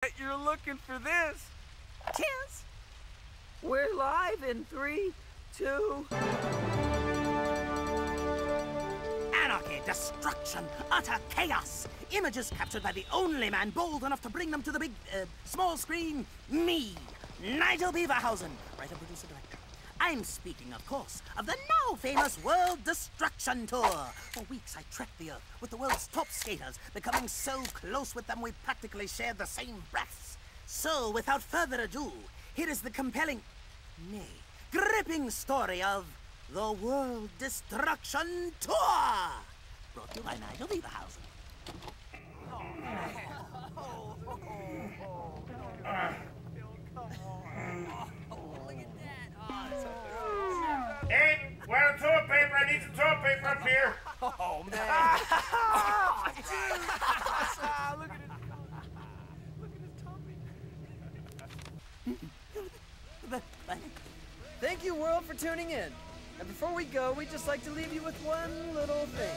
bet you're looking for this. Cheers. We're live in three, two. Anarchy, destruction, utter chaos. Images captured by the only man bold enough to bring them to the big, uh, small screen. Me, Nigel Beaverhausen, writer, producer, director. I'm speaking, of course, of the now famous World Destruction Tour. For weeks I trekked the earth with the world's top skaters, becoming so close with them we practically shared the same breaths. So, without further ado, here is the compelling, nay, gripping story of the World Destruction Tour! Brought to you by Nigel Beaverhausen. Hey, oh, oh, oh, where the toilet paper? I need some toilet paper up here. Oh, man. Look at it. Look at his tummy. Thank you, world, for tuning in. And before we go, we'd just like to leave you with one little thing.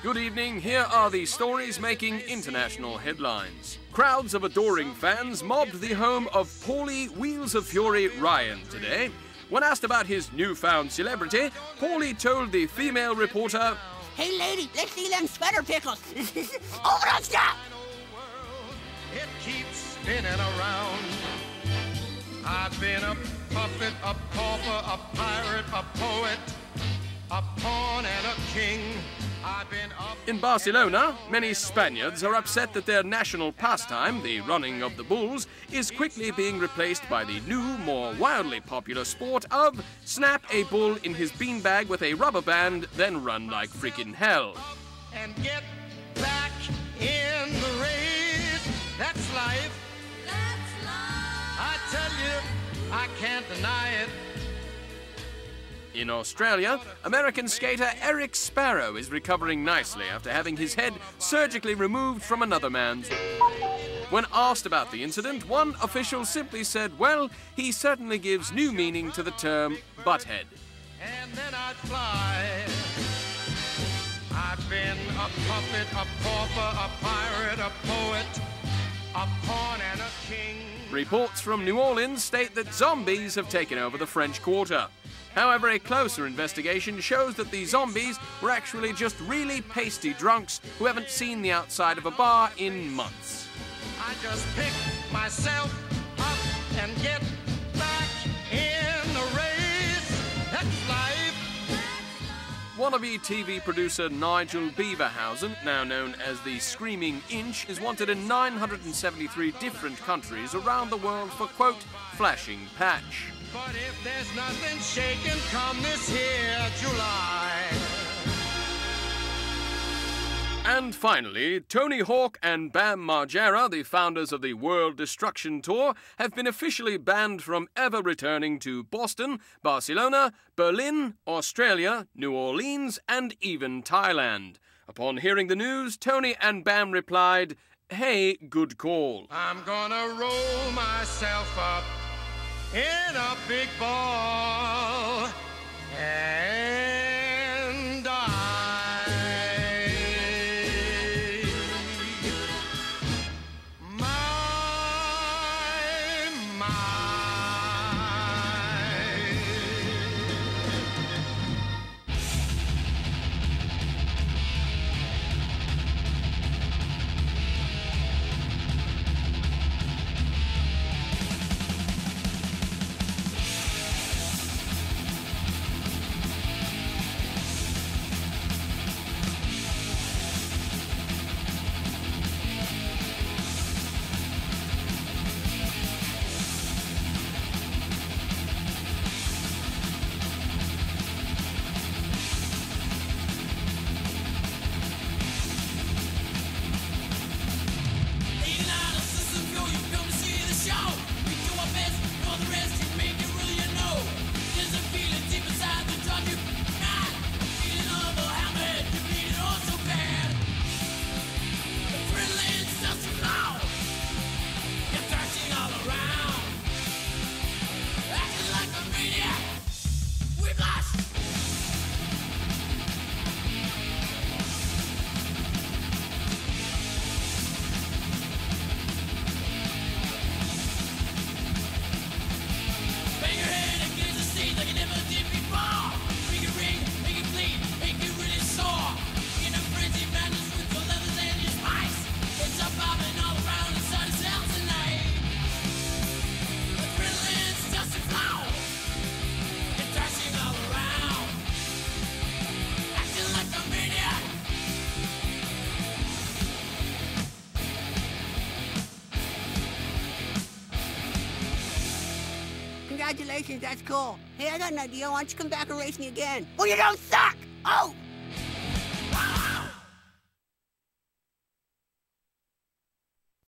Good evening. Here are the stories making international headlines. Crowds of adoring fans mobbed the home of Paulie Wheels of Fury Ryan today. When asked about his newfound celebrity, Paulie told the female reporter, Hey, lady, let's see them sweater pickles. Over on stop! It keeps spinning around. I've been a puppet, a pauper, a pirate, a poet. a pawn and a king. I've been up In Barcelona, many Spaniards are upset that their national pastime, the running of the bulls, is quickly being replaced by the new, more wildly popular sport of snap a bull in his beanbag with a rubber band, then run like freaking hell. and get back in the race. That's life. I tell you, I can't deny it. In Australia, American skater Eric Sparrow is recovering nicely after having his head surgically removed from another man's. When asked about the incident, one official simply said, well, he certainly gives new meaning to the term butthead. and then I'd fly. I've been a puppet, a pauper, a pirate, a poet, a pawn, and a king. Reports from New Orleans state that zombies have taken over the French Quarter. However, a closer investigation shows that the zombies were actually just really pasty drunks who haven't seen the outside of a bar in months. I just pick myself up and get back in the race. That's life. Wannabe TV producer Nigel Beaverhausen, now known as the Screaming Inch, is wanted in 973 different countries around the world for, quote, flashing patch. But if there's nothing shaking come this here July. And finally, Tony Hawk and Bam Margera, the founders of the World Destruction Tour, have been officially banned from ever returning to Boston, Barcelona, Berlin, Australia, New Orleans, and even Thailand. Upon hearing the news, Tony and Bam replied, Hey, good call. I'm gonna roll myself up in a big ball Congratulations, that's cool. Hey, I got an idea. Why don't you come back and race me again? Oh, you don't suck! Oh!